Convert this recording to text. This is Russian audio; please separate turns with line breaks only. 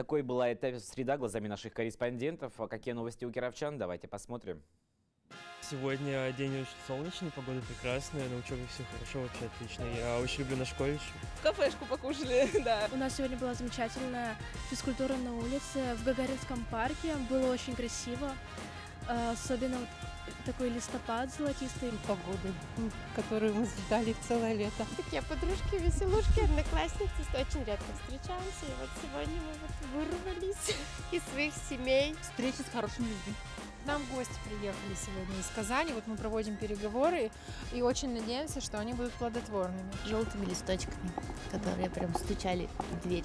Такой была эта среда глазами наших корреспондентов. А какие новости у кировчан? Давайте посмотрим.
Сегодня день очень солнечный, погода прекрасная, на учебе все хорошо, вообще отлично. Я очень люблю наш колледж.
В кафешку покушали, да.
У нас сегодня была замечательная физкультура на улице в Гагаринском парке. Было очень красиво. А, Особенно вот такой листопад золотистый.
погоды, которую мы ждали целое лето.
Такие подружки, веселушки, одноклассницы, очень редко встречаемся. И вот сегодня мы вот вырвались из своих семей.
Встречи с хорошими людьми.
К нам гости приехали сегодня из Казани. Вот мы проводим переговоры и очень надеемся, что они будут плодотворными.
желтыми листочками, которые прям стучали в дверь.